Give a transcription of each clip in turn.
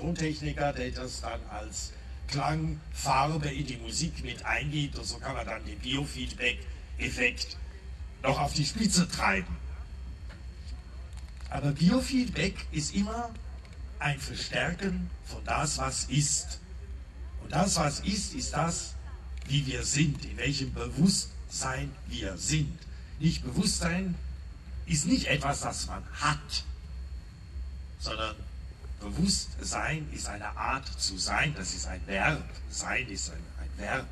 Tontechniker, der das dann als Klangfarbe in die Musik mit eingibt und so kann man dann den Biofeedback-Effekt noch auf die Spitze treiben. Aber Biofeedback ist immer ein Verstärken von das, was ist. Und das, was ist, ist das, wie wir sind, in welchem Bewusstsein wir sind. Nicht Bewusstsein ist nicht etwas, das man hat, Bewusstsein ist eine Art zu sein, das ist ein Verb. Sein ist ein, ein Verb.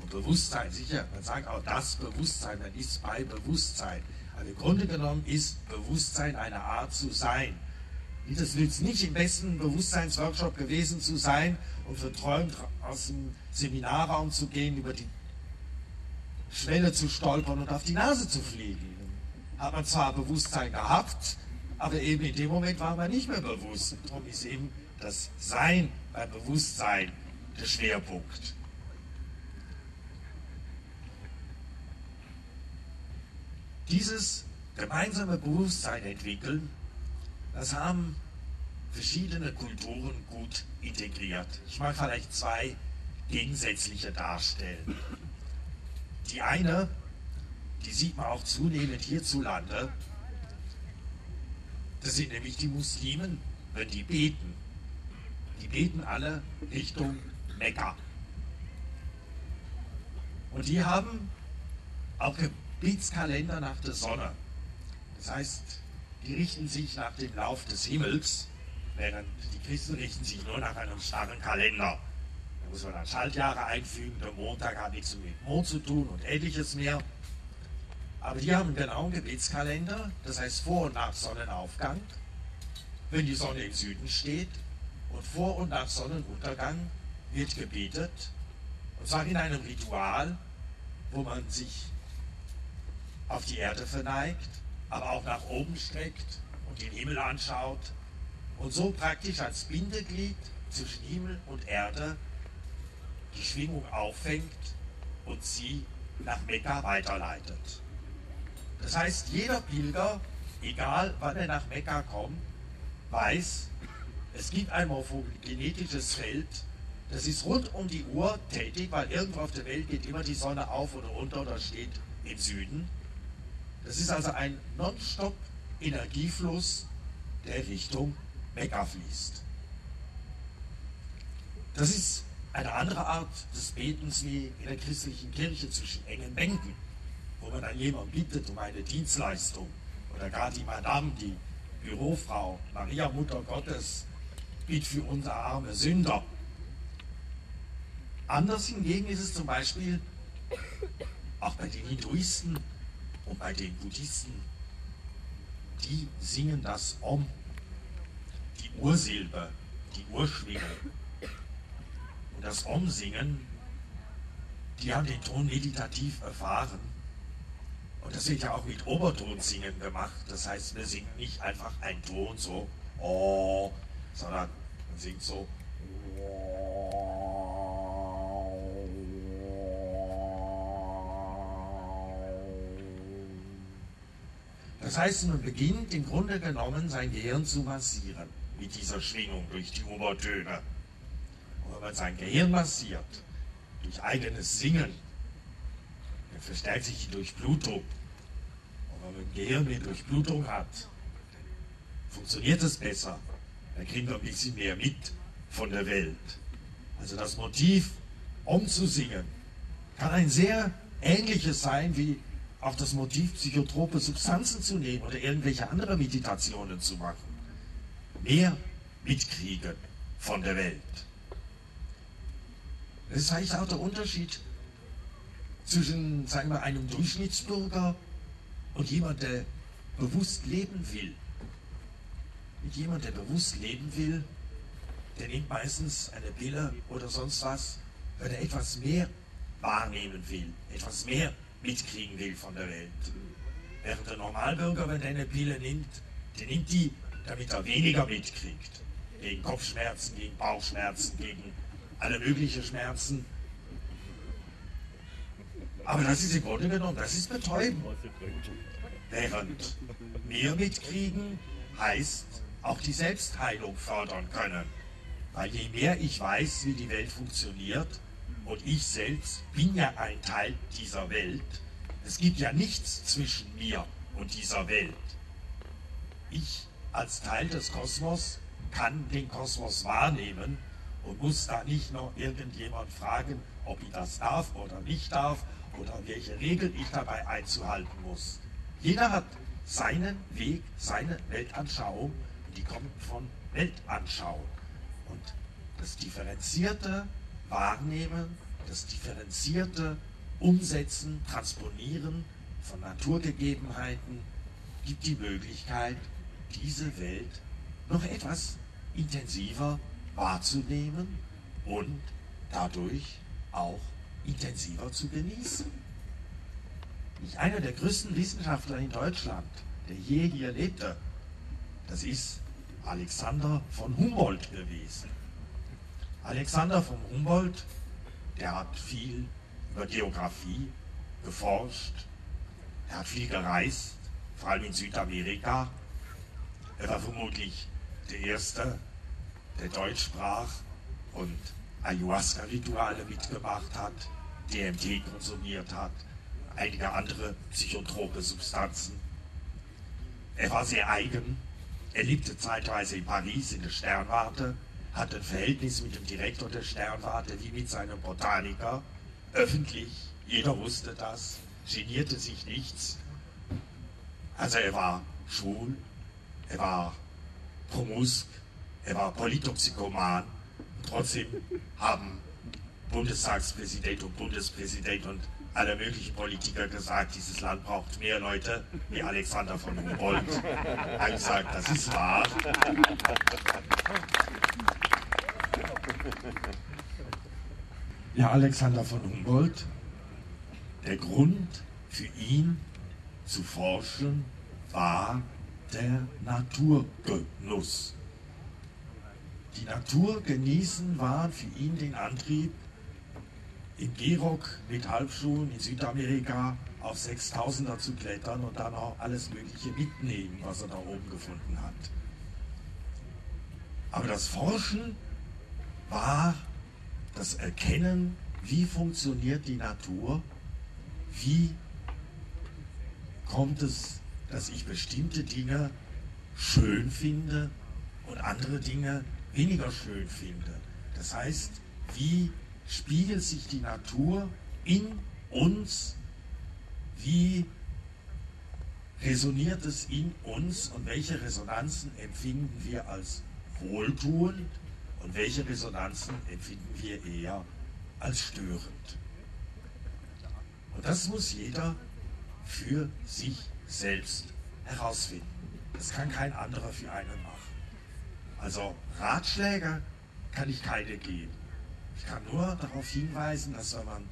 Und Bewusstsein, sicher, man sagt auch das Bewusstsein, man ist bei Bewusstsein. Aber im Grunde genommen ist Bewusstsein eine Art zu sein. Das nützt nicht im besten Bewusstseinsworkshop gewesen zu sein und verträumt aus dem Seminarraum zu gehen, über die Schwelle zu stolpern und auf die Nase zu fliegen. Hat man zwar Bewusstsein gehabt, aber eben in dem Moment war man nicht mehr bewusst. Darum ist eben das Sein beim Bewusstsein der Schwerpunkt. Dieses gemeinsame Bewusstsein entwickeln, das haben verschiedene Kulturen gut integriert. Ich mag vielleicht zwei gegensätzliche darstellen. Die eine, die sieht man auch zunehmend hierzulande, das sind nämlich die Muslimen, wenn die beten. Die beten alle Richtung Mekka. Und die haben auch Gebetskalender nach der Sonne. Das heißt, die richten sich nach dem Lauf des Himmels, während die Christen richten sich nur nach einem starren Kalender. Da muss man dann Schaltjahre einfügen, der Montag hat nichts mit Mond zu tun und ähnliches mehr. Aber die haben genau einen Gebetskalender, das heißt vor und nach Sonnenaufgang, wenn die Sonne im Süden steht und vor und nach Sonnenuntergang wird gebetet, und zwar in einem Ritual, wo man sich auf die Erde verneigt, aber auch nach oben streckt und den Himmel anschaut und so praktisch als Bindeglied zwischen Himmel und Erde die Schwingung auffängt und sie nach Mekka weiterleitet. Das heißt, jeder Pilger, egal wann er nach Mekka kommt, weiß, es gibt ein morphogenetisches Feld, das ist rund um die Uhr tätig, weil irgendwo auf der Welt geht immer die Sonne auf oder runter oder steht im Süden. Das ist also ein nonstop Energiefluss, der Richtung Mekka fließt. Das ist eine andere Art des Betens wie in der christlichen Kirche zwischen engen Bänken, wo man dann jemand bittet um eine Dienstleistung oder gerade die Madame, die Bürofrau, Maria Mutter Gottes, bittet für unsere arme Sünder. Anders hingegen ist es zum Beispiel auch bei den Hinduisten und bei den Buddhisten, die singen das Om, die Ursilbe, die Urschwinge. Und das Om singen, die haben den Ton meditativ erfahren. Und das wird ja auch mit Obertonsingen gemacht. Das heißt, wir singen nicht einfach einen Ton so, oh, sondern man singt so, Das heißt, man beginnt im Grunde genommen sein Gehirn zu massieren mit dieser Schwingung durch die Obertöne. Und wenn man sein Gehirn massiert, durch eigenes Singen, dann verstärkt sich die Durchblutung. Und wenn man im Gehirn mehr Durchblutung hat, funktioniert es besser. Dann kriegen wir ein bisschen mehr mit von der Welt. Also das Motiv, umzusingen, kann ein sehr ähnliches sein wie auch das Motiv, psychotrope Substanzen zu nehmen oder irgendwelche andere Meditationen zu machen. Mehr mitkriegen von der Welt. Das eigentlich auch der Unterschied zwischen, sagen wir, einem Durchschnittsbürger und jemand, der bewusst leben will. Mit jemand, der bewusst leben will, der nimmt meistens eine Pille oder sonst was, weil er etwas mehr wahrnehmen will, etwas mehr mitkriegen will von der Welt. Während der Normalbürger, wenn er eine Pille nimmt, der nimmt die, damit er weniger mitkriegt. Gegen Kopfschmerzen, gegen Bauchschmerzen, gegen alle möglichen Schmerzen. Aber das ist im Grunde genommen, das ist betäubend. Während mehr mitkriegen heißt auch die Selbstheilung fördern können. Weil je mehr ich weiß, wie die Welt funktioniert, und ich selbst bin ja ein Teil dieser Welt, es gibt ja nichts zwischen mir und dieser Welt. Ich als Teil des Kosmos kann den Kosmos wahrnehmen und muss da nicht noch irgendjemand fragen, ob ich das darf oder nicht darf oder welche Regeln ich dabei einzuhalten muss. Jeder hat seinen Weg, seine Weltanschauung und die kommt von Weltanschauung. Und das differenzierte Wahrnehmen, das differenzierte Umsetzen, Transponieren von Naturgegebenheiten gibt die Möglichkeit, diese Welt noch etwas intensiver wahrzunehmen und dadurch auch intensiver zu genießen. Nicht einer der größten Wissenschaftler in Deutschland, der je hier lebte, das ist Alexander von Humboldt gewesen. Alexander von Humboldt, der hat viel über Geografie geforscht, er hat viel gereist, vor allem in Südamerika. Er war vermutlich der Erste, der Deutsch sprach und Ayahuasca-Rituale mitgemacht hat, DMT konsumiert hat, einige andere psychotrope Substanzen. Er war sehr eigen. Er lebte zeitweise in Paris in der Sternwarte, hatte ein Verhältnis mit dem Direktor der Sternwarte wie mit seinem Botaniker. Öffentlich, jeder wusste das, genierte sich nichts. Also er war schwul, er war promusk, er war Politoxikoman. Trotzdem haben Bundestagspräsident und Bundespräsident und alle möglichen Politiker gesagt, dieses Land braucht mehr Leute wie Alexander von Humboldt. Er gesagt, das ist wahr. Ja, Alexander von Humboldt, der Grund für ihn zu forschen war der Naturgenuss. Die Natur genießen war für ihn den Antrieb, im Gehrock mit Halbschuhen in Südamerika auf 6000er zu klettern und dann auch alles Mögliche mitnehmen, was er da oben gefunden hat. Aber das Forschen war das Erkennen, wie funktioniert die Natur, wie kommt es, dass ich bestimmte Dinge schön finde und andere Dinge weniger schön finde. Das heißt, wie spiegelt sich die Natur in uns, wie resoniert es in uns und welche Resonanzen empfinden wir als wohltuend und welche Resonanzen empfinden wir eher als störend. Und das muss jeder für sich selbst herausfinden. Das kann kein anderer für einen machen. Also Ratschläge kann ich keine geben. Ich kann nur darauf hinweisen, dass wenn man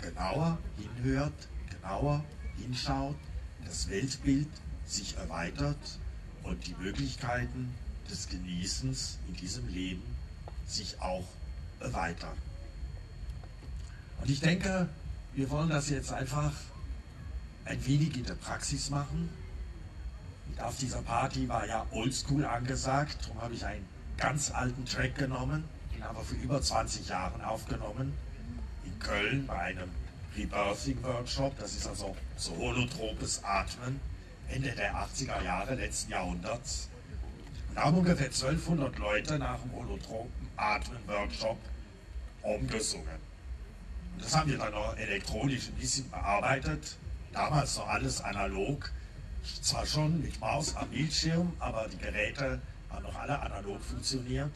genauer hinhört, genauer hinschaut, das Weltbild sich erweitert und die Möglichkeiten des Genießens in diesem Leben sich auch erweitern. Und ich denke, wir wollen das jetzt einfach ein wenig in der Praxis machen. Und auf dieser Party war ja Oldschool angesagt, darum habe ich einen ganz alten Track genommen den haben wir vor über 20 Jahren aufgenommen in Köln bei einem Rebirthing Workshop. Das ist also so holotropes Atmen Ende der 80er Jahre letzten Jahrhunderts. Und haben ungefähr 1200 Leute nach dem holotropen Atmen Workshop umgesungen. Und das haben wir dann noch elektronisch ein bisschen bearbeitet. Damals noch alles analog. Zwar schon mit Maus am Bildschirm, aber die Geräte haben noch alle analog funktioniert.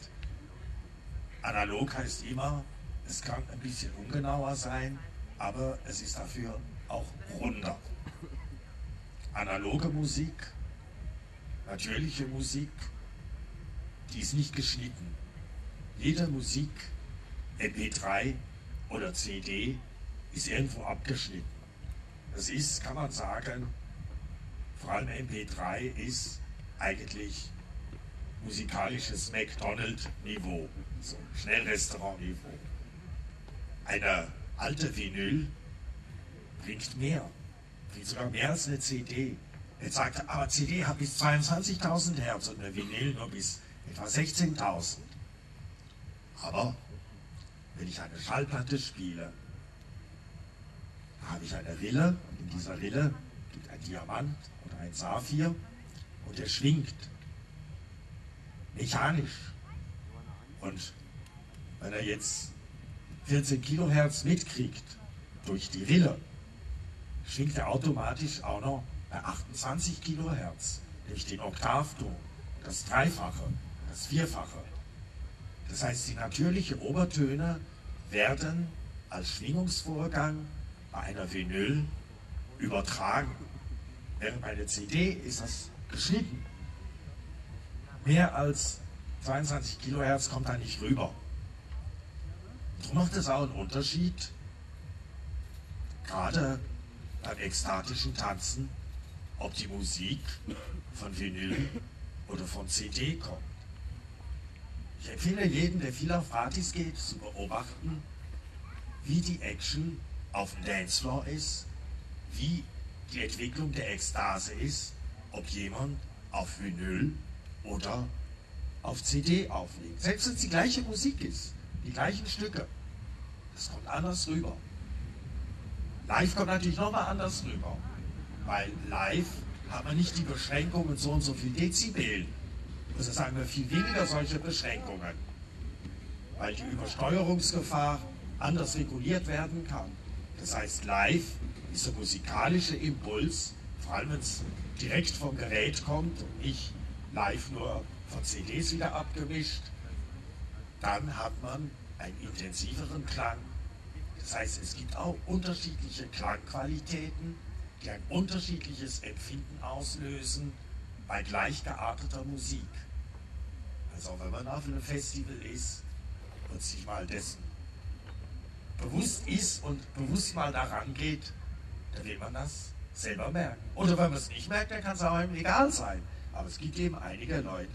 Analog heißt immer, es kann ein bisschen ungenauer sein, aber es ist dafür auch runder. Analoge Musik, natürliche Musik, die ist nicht geschnitten. Jede Musik, MP3 oder CD, ist irgendwo abgeschnitten. Das ist, kann man sagen, vor allem MP3 ist eigentlich musikalisches McDonald-Niveau, so Schnellrestaurant-Niveau. Eine alte Vinyl bringt mehr, bringt sogar mehr als eine CD. Jetzt sagt er, aber CD hat bis 22.000 Hertz und eine Vinyl nur bis etwa 16.000. Aber wenn ich eine Schallplatte spiele, habe ich eine Rille und in dieser Rille liegt ein Diamant oder ein Saphir und der schwingt mechanisch. Und wenn er jetzt 14 Kilohertz mitkriegt durch die Rille, schwingt er automatisch auch noch bei 28 Kilohertz, nämlich den Oktavton, das Dreifache, das Vierfache. Das heißt, die natürlichen Obertöne werden als Schwingungsvorgang bei einer Vinyl übertragen. Während bei einer CD ist das geschnitten. Mehr als 22 Kilohertz kommt da nicht rüber. Macht es auch einen Unterschied, gerade beim ekstatischen Tanzen, ob die Musik von Vinyl oder von CD kommt. Ich empfehle jedem, der viel auf Partys geht, zu beobachten, wie die Action auf dem Dancefloor ist, wie die Entwicklung der Ekstase ist, ob jemand auf Vinyl oder auf CD auflegt. Selbst wenn es die gleiche Musik ist, die gleichen Stücke, das kommt anders rüber. Live kommt natürlich nochmal anders rüber, weil live hat man nicht die Beschränkungen so und so viel Dezibel. Also sagen wir viel weniger solche Beschränkungen, weil die Übersteuerungsgefahr anders reguliert werden kann. Das heißt, live ist der musikalische Impuls, vor allem wenn es direkt vom Gerät kommt und nicht live nur von CDs wieder abgemischt, dann hat man einen intensiveren Klang. Das heißt, es gibt auch unterschiedliche Klangqualitäten, die ein unterschiedliches Empfinden auslösen bei gleich gearteter Musik. Also wenn man auf einem Festival ist und sich mal dessen bewusst ist und bewusst mal daran geht, dann will man das selber merken. Oder wenn man es nicht merkt, dann kann es auch einem egal sein. Aber es gibt eben einige Leute,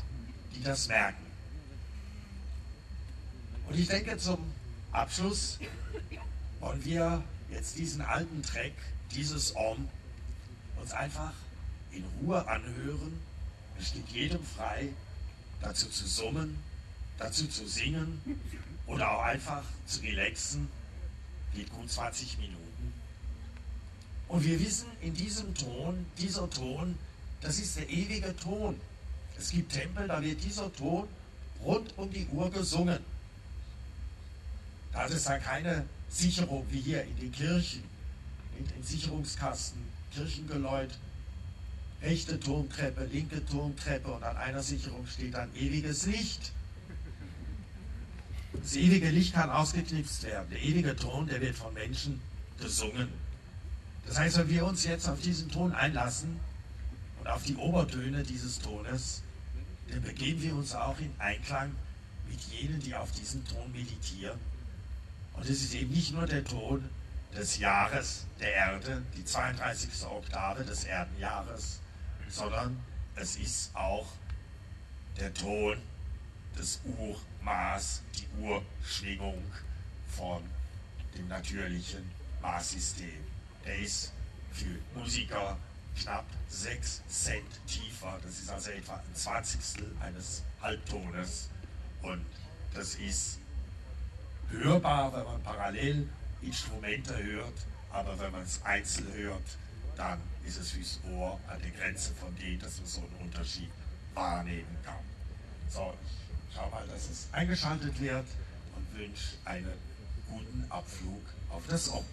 die das merken. Und ich denke, zum Abschluss wollen wir jetzt diesen alten Track, dieses Om, uns einfach in Ruhe anhören. Es steht jedem frei, dazu zu summen, dazu zu singen oder auch einfach zu relaxen geht gut 20 Minuten. Und wir wissen, in diesem Ton, dieser Ton, das ist der ewige Ton. Es gibt Tempel, da wird dieser Ton rund um die Uhr gesungen. Da hat es dann keine Sicherung wie hier in den Kirchen, mit den Sicherungskasten, Kirchengeläut, rechte Turmtreppe, linke Turmtreppe und an einer Sicherung steht dann ewiges Licht. Das ewige Licht kann ausgeknipst werden. Der ewige Ton, der wird von Menschen gesungen. Das heißt, wenn wir uns jetzt auf diesen Ton einlassen und auf die Obertöne dieses Tones, dann begeben wir uns auch in Einklang mit jenen, die auf diesen Ton meditieren. Und es ist eben nicht nur der Ton des Jahres der Erde, die 32. Oktave des Erdenjahres, sondern es ist auch der Ton des Urmaß, die Urschwingung von dem natürlichen Maßsystem. Der ist für Musiker knapp 6 Cent tiefer. Das ist also etwa ein Zwanzigstel eines Halbtones. Und das ist hörbar, wenn man parallel Instrumente hört, aber wenn man es einzeln hört, dann ist es fürs Ohr an der Grenze von dem, dass man so einen Unterschied wahrnehmen kann. So, ich schau mal, dass es eingeschaltet wird und wünsche einen guten Abflug auf das Ohr.